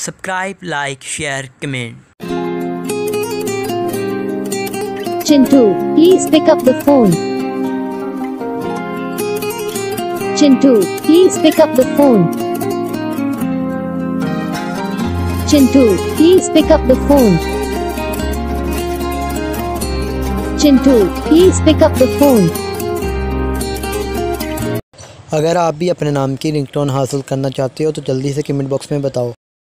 Subscribe like share comment Chintu please pick up the phone Chintu please pick up the phone Chintu, please pick up the phone. Chintu please pick up the phone अगर आप भी अपने नाम की ringtone हासिल करना चाहते हो तो जल्दी से कमेंट बॉक्स में बताओ।